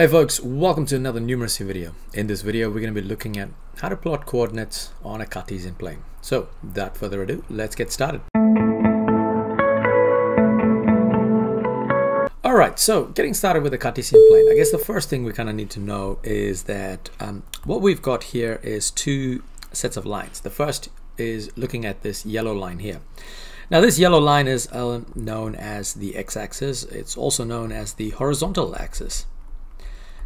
Hey folks, welcome to another numeracy video. In this video, we're going to be looking at how to plot coordinates on a Cartesian plane. So, without further ado, let's get started. Alright, so getting started with the Cartesian plane. I guess the first thing we kind of need to know is that um, what we've got here is two sets of lines. The first is looking at this yellow line here. Now this yellow line is uh, known as the x-axis. It's also known as the horizontal axis.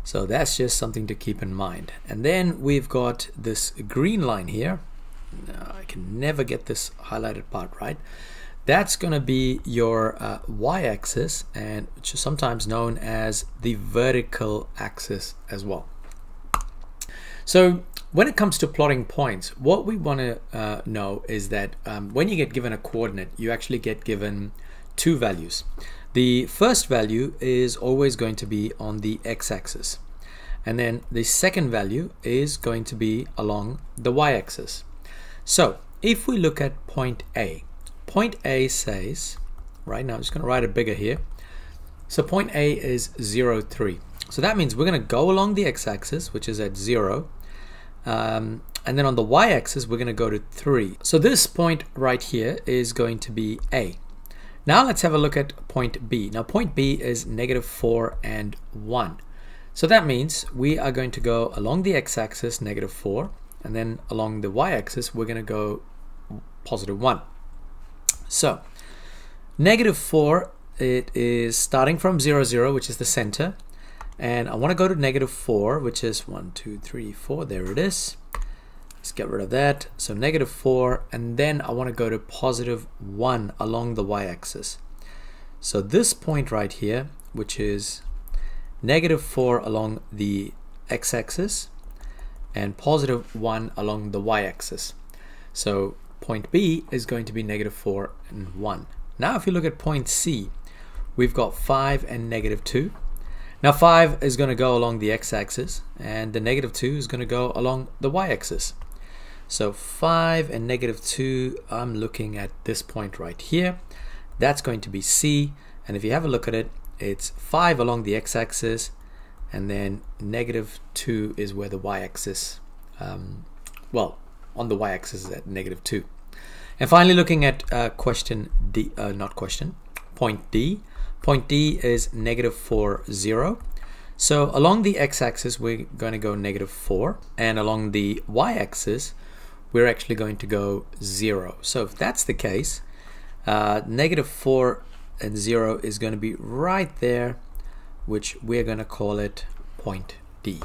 So that's just something to keep in mind. And then we've got this green line here. I can never get this highlighted part right. That's going to be your uh, y-axis and which is sometimes known as the vertical axis as well. So when it comes to plotting points, what we want to uh, know is that um, when you get given a coordinate, you actually get given two values. The first value is always going to be on the x-axis. And then the second value is going to be along the y-axis. So if we look at point A, point A says, right now I'm just going to write it bigger here. So point A is 0, 3. So that means we're going to go along the x-axis, which is at 0. Um, and then on the y-axis, we're going to go to 3. So this point right here is going to be A. Now let's have a look at point B. Now point B is negative 4 and 1. So that means we are going to go along the x-axis negative 4 and then along the y-axis we're going to go positive 1. So negative 4 it is starting from 0 0 which is the center and I want to go to negative 4 which is 1 2 3 4 there it is Let's get rid of that. So negative 4, and then I want to go to positive 1 along the y-axis. So this point right here, which is negative 4 along the x-axis, and positive 1 along the y-axis. So point B is going to be negative 4 and 1. Now if you look at point C, we've got 5 and negative 2. Now 5 is going to go along the x-axis, and the negative 2 is going to go along the y-axis. So 5 and negative 2, I'm looking at this point right here. That's going to be C. And if you have a look at it, it's 5 along the x-axis, and then negative 2 is where the y-axis, um, well, on the y-axis is at negative 2. And finally, looking at uh, question D, uh, not question, point D. Point D is negative 4, 0. So along the x-axis, we're going to go negative 4, and along the y-axis, we're actually going to go 0. So if that's the case, uh, negative 4 and 0 is going to be right there, which we're going to call it point D.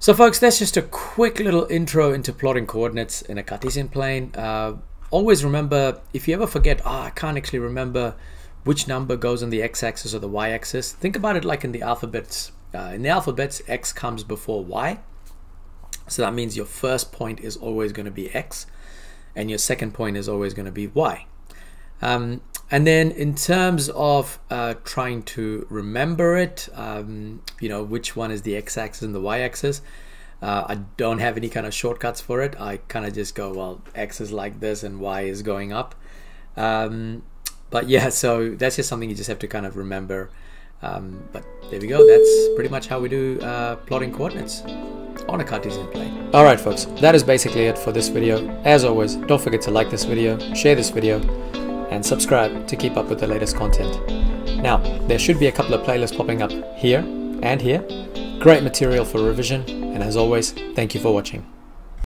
So folks, that's just a quick little intro into plotting coordinates in a Cartesian plane. Uh, always remember, if you ever forget, oh, I can't actually remember which number goes on the x-axis or the y-axis, think about it like in the alphabets. Uh, in the alphabets, x comes before y. So that means your first point is always going to be x, and your second point is always going to be y. Um, and then in terms of uh, trying to remember it, um, you know, which one is the x-axis and the y-axis, uh, I don't have any kind of shortcuts for it. I kind of just go, well, x is like this and y is going up. Um, but yeah, so that's just something you just have to kind of remember. Um, but there we go. That's pretty much how we do uh, plotting coordinates on a Cartesian plane. Alright folks, that is basically it for this video. As always, don't forget to like this video, share this video, and subscribe to keep up with the latest content. Now, there should be a couple of playlists popping up here and here. Great material for revision, and as always, thank you for watching.